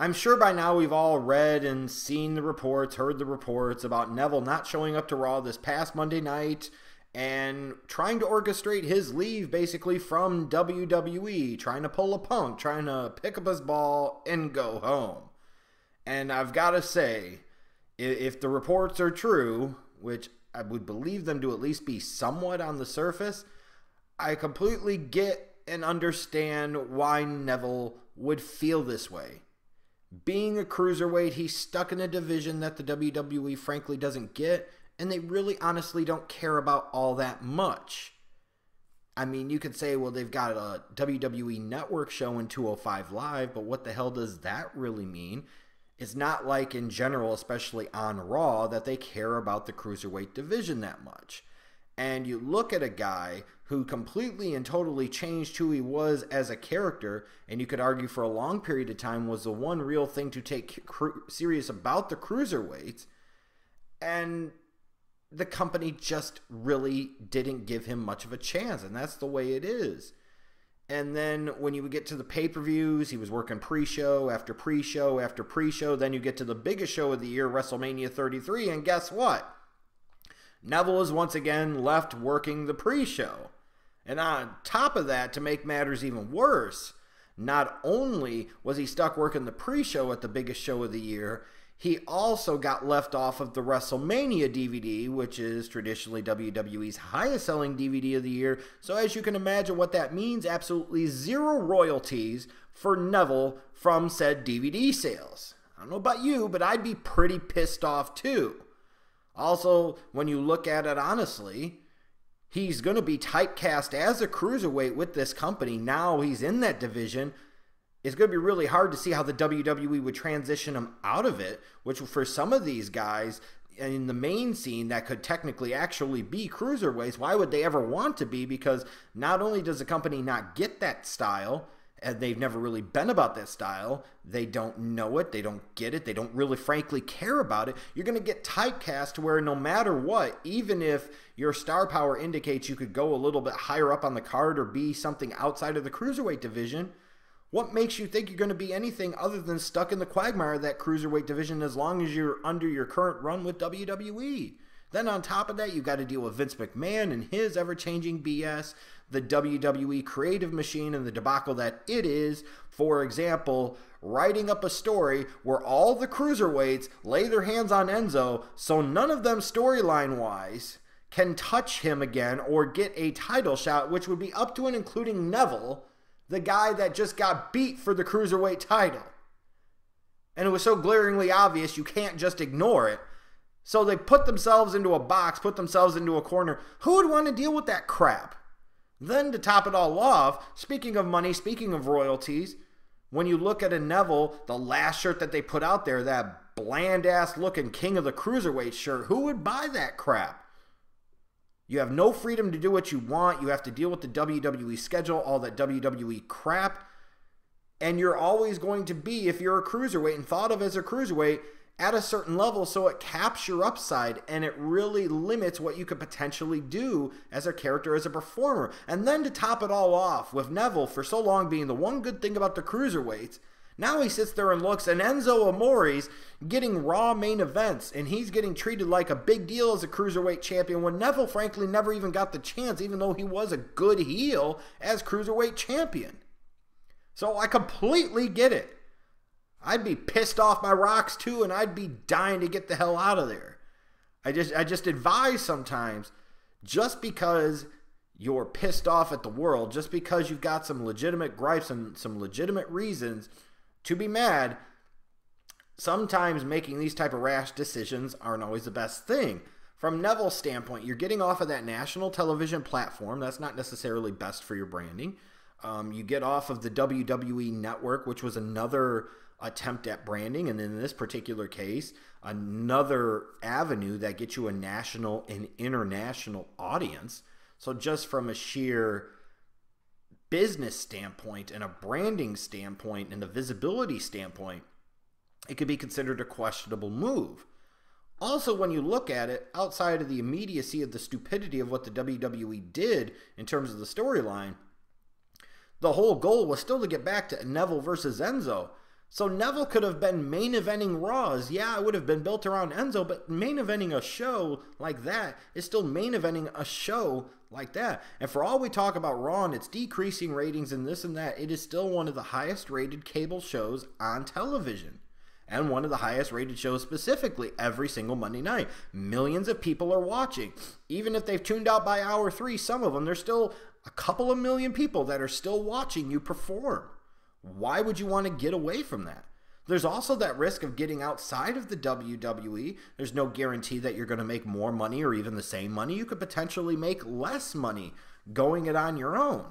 I'm sure by now we've all read and seen the reports, heard the reports about Neville not showing up to Raw this past Monday night and trying to orchestrate his leave basically from WWE, trying to pull a punk, trying to pick up his ball and go home. And I've got to say, if the reports are true, which I would believe them to at least be somewhat on the surface, I completely get and understand why Neville would feel this way. Being a cruiserweight, he's stuck in a division that the WWE frankly doesn't get and they really honestly don't care about all that much. I mean, you could say, well, they've got a WWE network show in 205 Live, but what the hell does that really mean? It's not like in general, especially on Raw, that they care about the cruiserweight division that much. And you look at a guy who completely and totally changed who he was as a character, and you could argue for a long period of time was the one real thing to take serious about the cruiserweights. And the company just really didn't give him much of a chance, and that's the way it is. And then when you would get to the pay per views, he was working pre show after pre show after pre show. Then you get to the biggest show of the year, WrestleMania 33, and guess what? Neville is once again left working the pre show. And on top of that, to make matters even worse, not only was he stuck working the pre show at the biggest show of the year, he also got left off of the WrestleMania DVD, which is traditionally WWE's highest selling DVD of the year. So, as you can imagine, what that means absolutely zero royalties for Neville from said DVD sales. I don't know about you, but I'd be pretty pissed off too. Also, when you look at it honestly, he's going to be typecast as a cruiserweight with this company. Now he's in that division it's going to be really hard to see how the WWE would transition him out of it, which for some of these guys in the main scene that could technically actually be cruiserweights, why would they ever want to be? Because not only does the company not get that style, they've never really been about that style. They don't know it. They don't get it. They don't really, frankly, care about it. You're going to get typecast where no matter what, even if your star power indicates you could go a little bit higher up on the card or be something outside of the cruiserweight division, what makes you think you're going to be anything other than stuck in the quagmire of that cruiserweight division as long as you're under your current run with WWE? Then on top of that, you got to deal with Vince McMahon and his ever-changing BS, the WWE creative machine and the debacle that it is. For example, writing up a story where all the cruiserweights lay their hands on Enzo, so none of them storyline-wise can touch him again or get a title shot, which would be up to and including Neville the guy that just got beat for the cruiserweight title. And it was so glaringly obvious you can't just ignore it. So they put themselves into a box, put themselves into a corner. Who would want to deal with that crap? Then to top it all off, speaking of money, speaking of royalties, when you look at a Neville, the last shirt that they put out there, that bland ass looking King of the Cruiserweight shirt, who would buy that crap? You have no freedom to do what you want. You have to deal with the WWE schedule, all that WWE crap. And you're always going to be, if you're a cruiserweight and thought of as a cruiserweight, at a certain level so it caps your upside and it really limits what you could potentially do as a character as a performer and then to top it all off with neville for so long being the one good thing about the cruiserweights now he sits there and looks, and Enzo Amore's getting Raw main events, and he's getting treated like a big deal as a cruiserweight champion when Neville, frankly, never even got the chance, even though he was a good heel as cruiserweight champion. So I completely get it. I'd be pissed off my rocks too, and I'd be dying to get the hell out of there. I just I just advise sometimes just because you're pissed off at the world, just because you've got some legitimate gripes and some legitimate reasons to be mad, sometimes making these type of rash decisions aren't always the best thing. From Neville's standpoint, you're getting off of that national television platform. That's not necessarily best for your branding. Um, you get off of the WWE network, which was another attempt at branding, and in this particular case, another avenue that gets you a national and international audience. So, just from a sheer business standpoint and a branding standpoint and a visibility standpoint, it could be considered a questionable move. Also, when you look at it outside of the immediacy of the stupidity of what the WWE did in terms of the storyline, the whole goal was still to get back to Neville versus Enzo. So Neville could have been main eventing Raws. Yeah, it would have been built around Enzo, but main eventing a show like that is still main eventing a show like that. And for all we talk about Raw and its decreasing ratings and this and that, it is still one of the highest rated cable shows on television. And one of the highest rated shows specifically every single Monday night. Millions of people are watching. Even if they've tuned out by hour three, some of them, there's still a couple of million people that are still watching you perform. Why would you want to get away from that? There's also that risk of getting outside of the WWE. There's no guarantee that you're going to make more money or even the same money. You could potentially make less money going it on your own.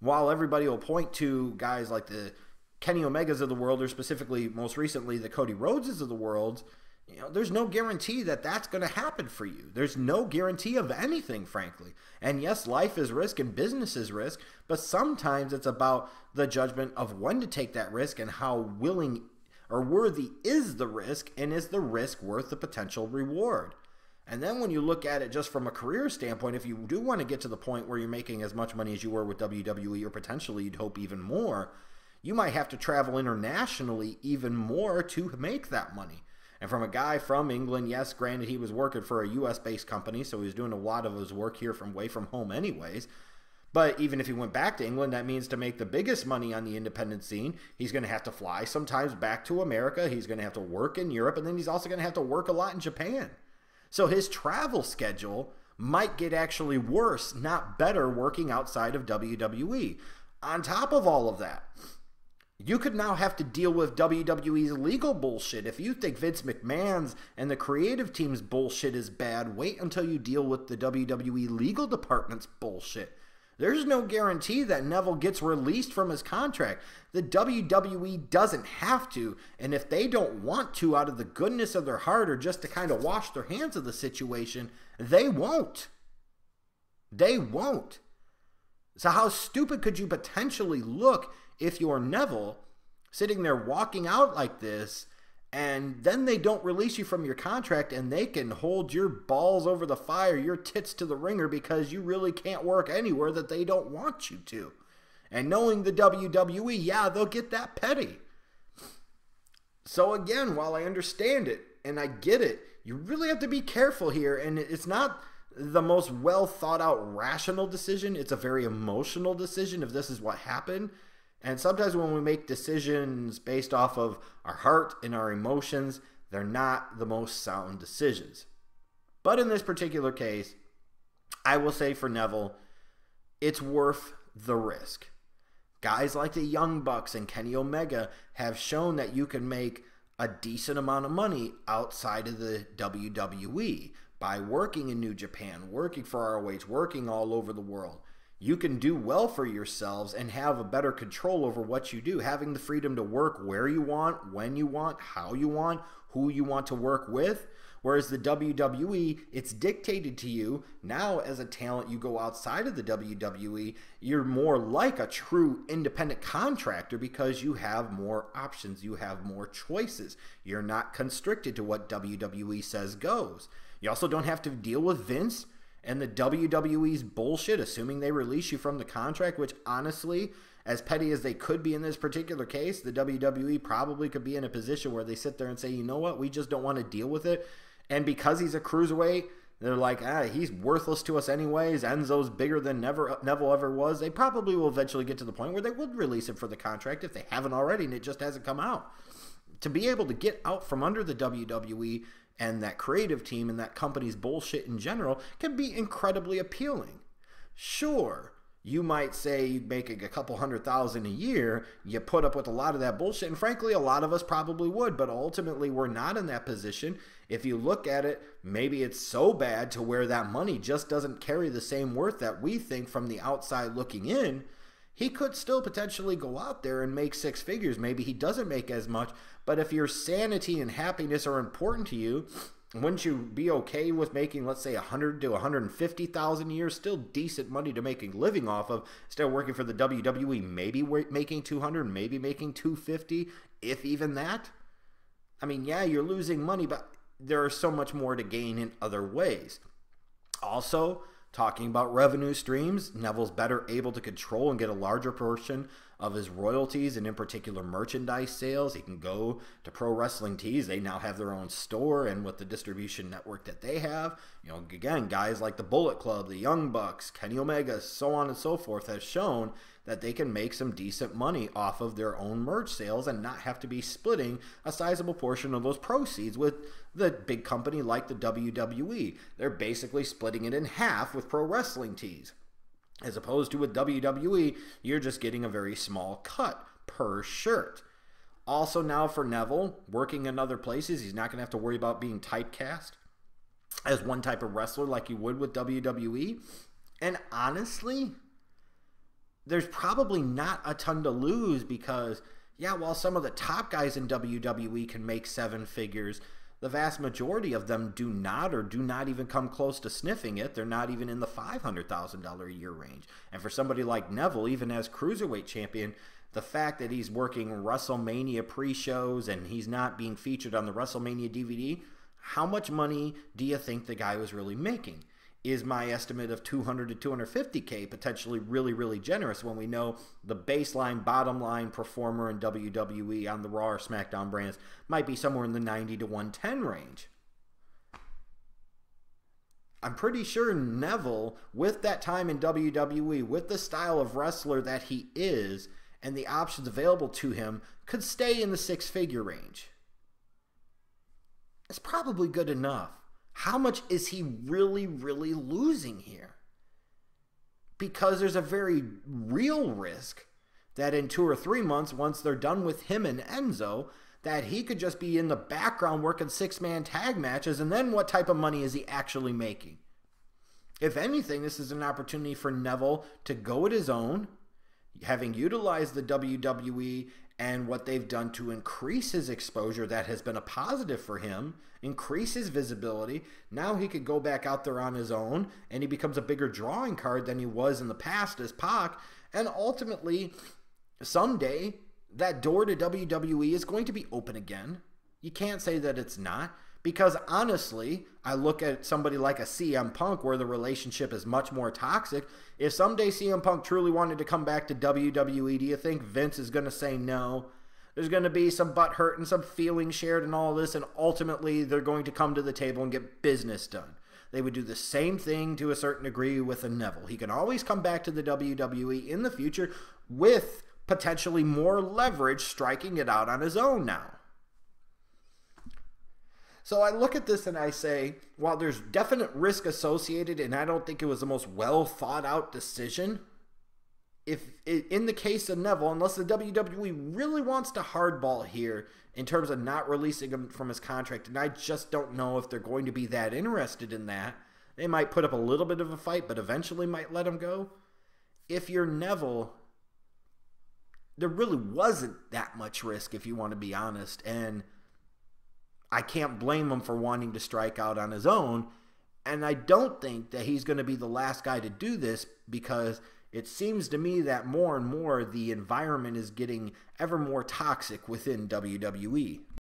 While everybody will point to guys like the Kenny Omegas of the world, or specifically, most recently, the Cody Rhodeses of the world, you know, there's no guarantee that that's going to happen for you. There's no guarantee of anything, frankly. And yes, life is risk and business is risk, but sometimes it's about the judgment of when to take that risk and how willing or worthy is the risk, and is the risk worth the potential reward? And then when you look at it just from a career standpoint, if you do want to get to the point where you're making as much money as you were with WWE, or potentially you'd hope even more, you might have to travel internationally even more to make that money. And from a guy from England, yes, granted he was working for a US based company, so he was doing a lot of his work here from way from home, anyways. But even if he went back to England, that means to make the biggest money on the independent scene, he's going to have to fly sometimes back to America. He's going to have to work in Europe, and then he's also going to have to work a lot in Japan. So his travel schedule might get actually worse, not better, working outside of WWE. On top of all of that, you could now have to deal with WWE's legal bullshit. If you think Vince McMahon's and the creative team's bullshit is bad, wait until you deal with the WWE legal department's bullshit. There's no guarantee that Neville gets released from his contract. The WWE doesn't have to, and if they don't want to out of the goodness of their heart or just to kind of wash their hands of the situation, they won't. They won't. So, how stupid could you potentially look if you're Neville sitting there walking out like this and then they don't release you from your contract and they can hold your balls over the fire, your tits to the wringer because you really can't work anywhere that they don't want you to. And knowing the WWE, yeah, they'll get that petty. So again, while I understand it and I get it, you really have to be careful here and it's not the most well thought out rational decision, it's a very emotional decision if this is what happened and sometimes when we make decisions based off of our heart and our emotions, they're not the most sound decisions. But in this particular case, I will say for Neville, it's worth the risk. Guys like the Young Bucks and Kenny Omega have shown that you can make a decent amount of money outside of the WWE by working in New Japan, working for ROH, working all over the world you can do well for yourselves and have a better control over what you do, having the freedom to work where you want, when you want, how you want, who you want to work with. Whereas the WWE, it's dictated to you. Now, as a talent, you go outside of the WWE, you're more like a true independent contractor because you have more options, you have more choices. You're not constricted to what WWE says goes. You also don't have to deal with Vince and the WWE's bullshit, assuming they release you from the contract, which honestly, as petty as they could be in this particular case, the WWE probably could be in a position where they sit there and say, you know what, we just don't want to deal with it. And because he's a cruiserweight, they're like, ah, he's worthless to us anyways. Enzo's bigger than never Neville ever was. They probably will eventually get to the point where they would release him for the contract if they haven't already, and it just hasn't come out. To be able to get out from under the WWE and that creative team and that company's bullshit in general can be incredibly appealing. Sure, you might say you're making a couple hundred thousand a year, you put up with a lot of that bullshit, and frankly, a lot of us probably would, but ultimately, we're not in that position. If you look at it, maybe it's so bad to where that money just doesn't carry the same worth that we think from the outside looking in he could still potentially go out there and make six figures. Maybe he doesn't make as much, but if your sanity and happiness are important to you, wouldn't you be okay with making, let's say, 100 to 150,000 a year? Still decent money to make a living off of. Still working for the WWE, maybe making 200, maybe making 250, if even that. I mean, yeah, you're losing money, but there is so much more to gain in other ways. Also, Talking about revenue streams, Neville's better able to control and get a larger portion of his royalties and in particular merchandise sales. He can go to Pro Wrestling Tees. They now have their own store and with the distribution network that they have, you know, again, guys like the Bullet Club, the Young Bucks, Kenny Omega, so on and so forth have shown that they can make some decent money off of their own merch sales and not have to be splitting a sizable portion of those proceeds with the big company like the WWE. They're basically splitting it in half with pro wrestling tees. As opposed to with WWE, you're just getting a very small cut per shirt. Also, now for Neville, working in other places, he's not going to have to worry about being typecast as one type of wrestler like you would with WWE. And honestly, there's probably not a ton to lose because, yeah, while some of the top guys in WWE can make seven figures, the vast majority of them do not or do not even come close to sniffing it. They're not even in the $500,000 a year range. And for somebody like Neville, even as cruiserweight champion, the fact that he's working WrestleMania pre shows and he's not being featured on the WrestleMania DVD, how much money do you think the guy was really making? Is my estimate of 200 to 250k potentially really really generous when we know the baseline bottom line performer in WWE on the Raw or SmackDown brands might be somewhere in the 90 to 110 range. I'm pretty sure Neville with that time in WWE with the style of wrestler that he is and the options available to him could stay in the six figure range. It's probably good enough how much is he really, really losing here? Because there's a very real risk that in two or three months, once they're done with him and Enzo, that he could just be in the background working six man tag matches, and then what type of money is he actually making? If anything, this is an opportunity for Neville to go at his own, having utilized the WWE and what they've done to increase his exposure that has been a positive for him, increase his visibility. Now he could go back out there on his own and he becomes a bigger drawing card than he was in the past as Pac. And ultimately, someday, that door to WWE is going to be open again. You can't say that it's not. Because honestly, I look at somebody like a CM Punk where the relationship is much more toxic. If someday CM Punk truly wanted to come back to WWE, do you think Vince is going to say no? There's going to be some butt hurt and some feelings shared and all this, and ultimately they're going to come to the table and get business done. They would do the same thing to a certain degree with a Neville. He can always come back to the WWE in the future with potentially more leverage striking it out on his own now. So I look at this and I say, while there's definite risk associated, and I don't think it was the most well thought out decision, if in the case of Neville, unless the WWE really wants to hardball here in terms of not releasing him from his contract, and I just don't know if they're going to be that interested in that, they might put up a little bit of a fight, but eventually might let him go. If you're Neville, there really wasn't that much risk, if you want to be honest, and I can't blame him for wanting to strike out on his own. And I don't think that he's going to be the last guy to do this because it seems to me that more and more the environment is getting ever more toxic within WWE.